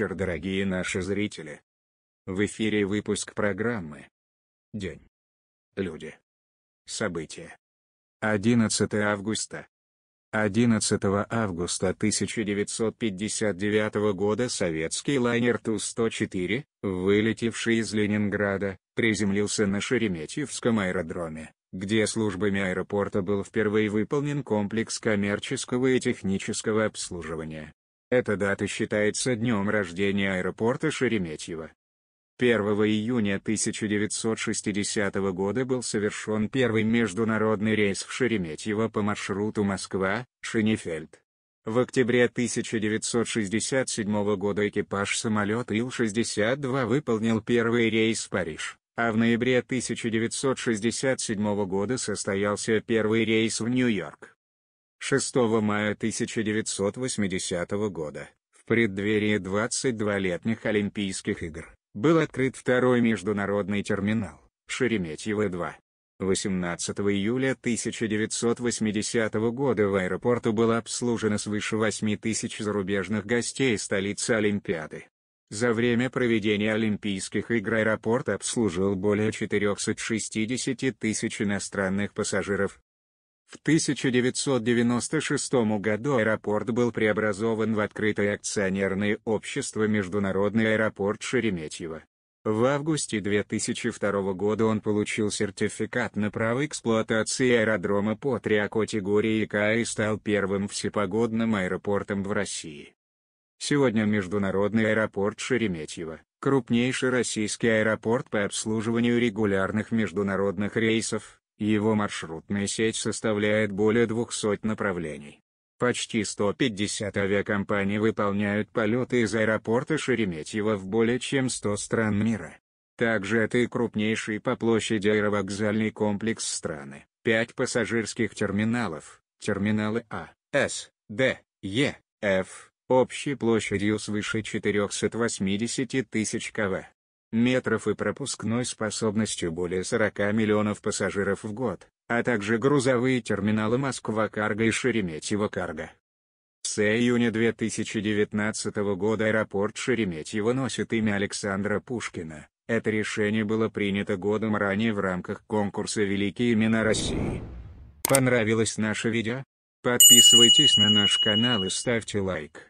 вечер, дорогие наши зрители. В эфире выпуск программы «День. Люди. События». 11 августа. 11 августа 1959 года советский лайнер Ту-104, вылетевший из Ленинграда, приземлился на Шереметьевском аэродроме, где службами аэропорта был впервые выполнен комплекс коммерческого и технического обслуживания. Эта дата считается днем рождения аэропорта Шереметьево. 1 июня 1960 года был совершен первый международный рейс в Шереметьево по маршруту Москва-Шенефельд. В октябре 1967 года экипаж самолета Ил-62 выполнил первый рейс в Париж, а в ноябре 1967 года состоялся первый рейс в Нью-Йорк. 6 мая 1980 года, в преддверии 22-летних Олимпийских игр, был открыт второй международный терминал, Шереметьево-2. 18 июля 1980 года в аэропорту было обслужено свыше 8 тысяч зарубежных гостей столицы Олимпиады. За время проведения Олимпийских игр аэропорт обслужил более 460 тысяч иностранных пассажиров. В 1996 году аэропорт был преобразован в открытое акционерное общество Международный аэропорт Шереметьево. В августе 2002 года он получил сертификат на право эксплуатации аэродрома по три категории ИКА и стал первым всепогодным аэропортом в России. Сегодня Международный аэропорт Шереметьево, крупнейший российский аэропорт по обслуживанию регулярных международных рейсов, его маршрутная сеть составляет более 200 направлений. Почти 150 авиакомпаний выполняют полеты из аэропорта Шереметьево в более чем 100 стран мира. Также это и крупнейший по площади аэровокзальный комплекс страны. Пять пассажирских терминалов, терминалы А, С, Д, Е, Ф, общей площадью свыше 480 тысяч кв метров и пропускной способностью более 40 миллионов пассажиров в год, а также грузовые терминалы Москва-Карго и Шереметьево-Карго. С июня 2019 года аэропорт Шереметьево носит имя Александра Пушкина. Это решение было принято годом ранее в рамках конкурса «Великие имена России». Понравилось наше видео? Подписывайтесь на наш канал и ставьте лайк.